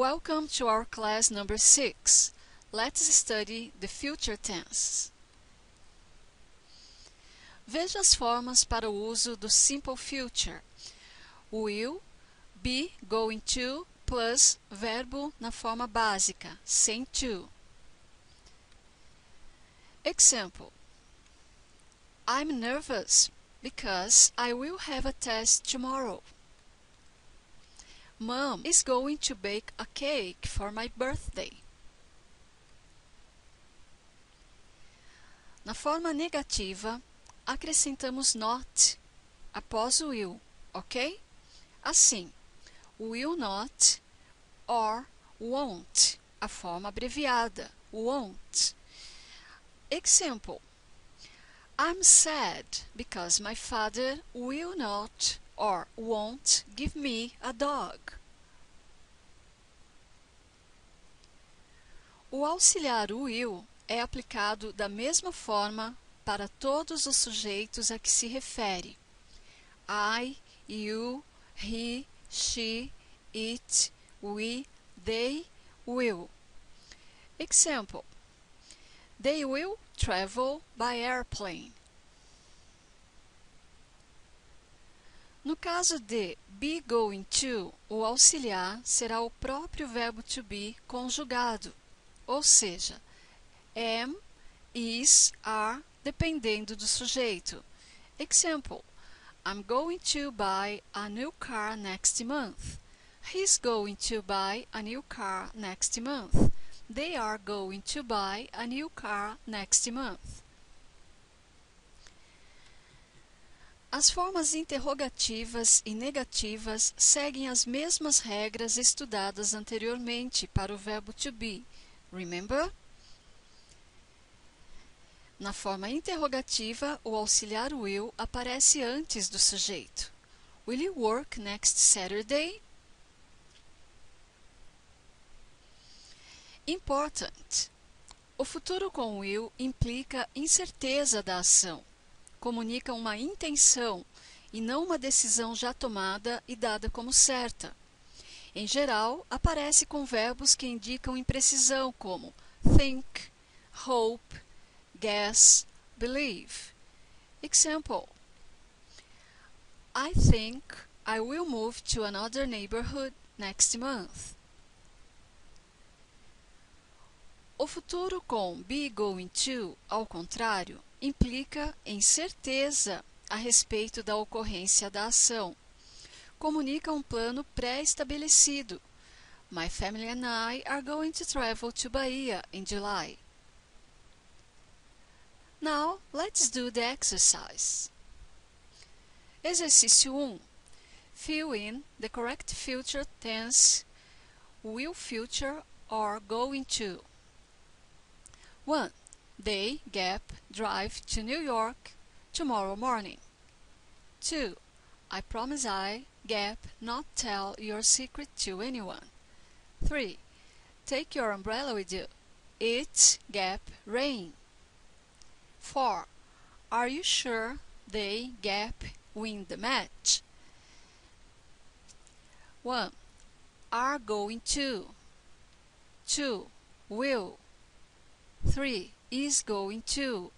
Welcome to our class number 6. Let's study the future tense. Veja as formas para o uso do simple future. Will, be, going to, plus verbo na forma básica, sem to. Example. I'm nervous because I will have a test tomorrow. Mom is going to bake a cake for my birthday. Na forma negativa, acrescentamos not após o will, ok? Assim, will not or won't, a forma abreviada, won't. Example. I'm sad because my father will not or won't give me a dog. O auxiliar will é aplicado da mesma forma para todos os sujeitos a que se refere. I, you, he, she, it, we, they, will. Example. They will travel by airplane. No caso de be going to, o auxiliar será o próprio verbo to be conjugado, ou seja, am, is, are, dependendo do sujeito. Example: I'm going to buy a new car next month. He's going to buy a new car next month. They are going to buy a new car next month. As formas interrogativas e negativas seguem as mesmas regras estudadas anteriormente para o verbo to be. Remember? Na forma interrogativa, o auxiliar will aparece antes do sujeito. Will you work next Saturday? Important. O futuro com will implica incerteza da ação comunica uma intenção e não uma decisão já tomada e dada como certa. Em geral, aparece com verbos que indicam imprecisão, como think, hope, guess, believe. Example: I think I will move to another neighborhood next month. O futuro com be going to, ao contrário, implica em certeza a respeito da ocorrência da ação. Comunica um plano pré-estabelecido. My family and I are going to travel to Bahia in July. Now, let's do the exercise. Exercício 1. Fill in the correct future tense will future or going to. 1. They, Gap, drive to New York tomorrow morning. 2. I promise I, Gap, not tell your secret to anyone. 3. Take your umbrella with you. It's, Gap, rain. 4. Are you sure they, Gap, win the match? 1. Are going to. 2. Will. 3 is going to.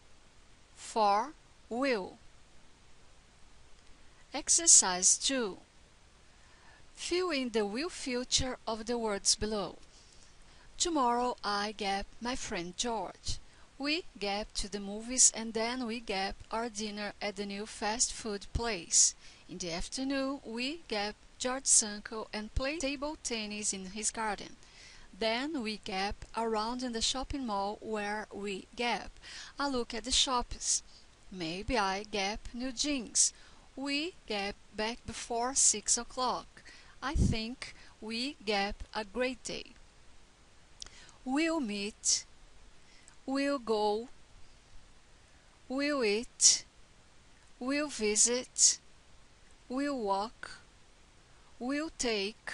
4 will. Exercise 2. Fill in the will future of the words below. Tomorrow I gap my friend George. We gap to the movies and then we gap our dinner at the new fast food place. In the afternoon we gap George's uncle and play table tennis in his garden. Then we gap around in the shopping mall where we gap. I look at the shops. Maybe I gap new jeans. We get back before six o'clock. I think we get a great day. We'll meet. We'll go. We'll eat. We'll visit. We'll walk. We'll take.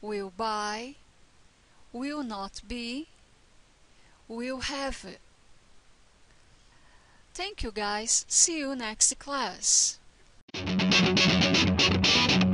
We'll buy will not be, We'll have. Thank you guys. See you next class. フフフフ。